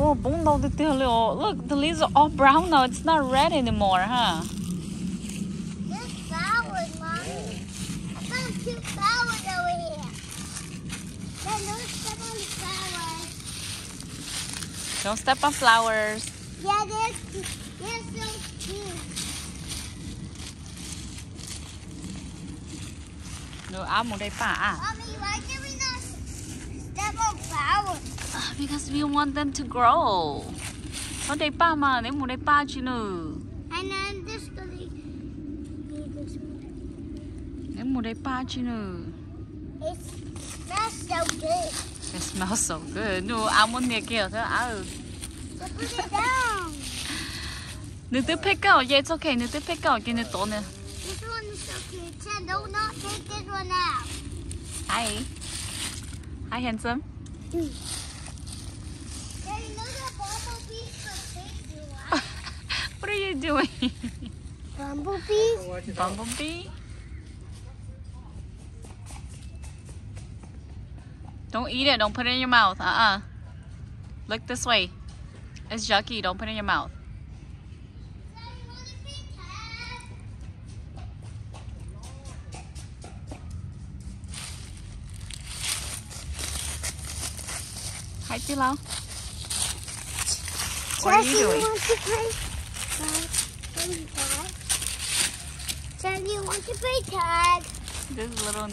Oh, bông đâu thì tiêu. Look, the leaves are all brown now. It's not red anymore, huh? There's flowers, Mommy. I found cute flowers over here. Then don't step on the flowers. Don't step on flowers. Yeah, they're, they're so cute. No, ah, đây pa à? Mommy, why did we not step on flowers? Because we want them to grow. Nó đây pa mà, nếu muốn đây pa chứ nữa. And then this gonna need this one. Nếu muốn đây pa chứ nữa. It smells so good. It smells so good. No, muốn nè kia thôi áo. So put it down. Nếu tôi pick out, yeah, it's okay. Nếu tôi pick out, cái này tốt nè. This one is cute. Chen, don't take this one out. Hi. Hi, handsome. Daddy, know that bumblebees could take you out? What are you doing? Bumblebees? Bumblebee? Don't eat it. Don't put it in your mouth. Uh-uh. Look this way. It's yucky. Don't put it in your mouth. Daddy, wanna be cat? Hi, Tilo. What are you doing? Tag? Tag? You want to play tag? This little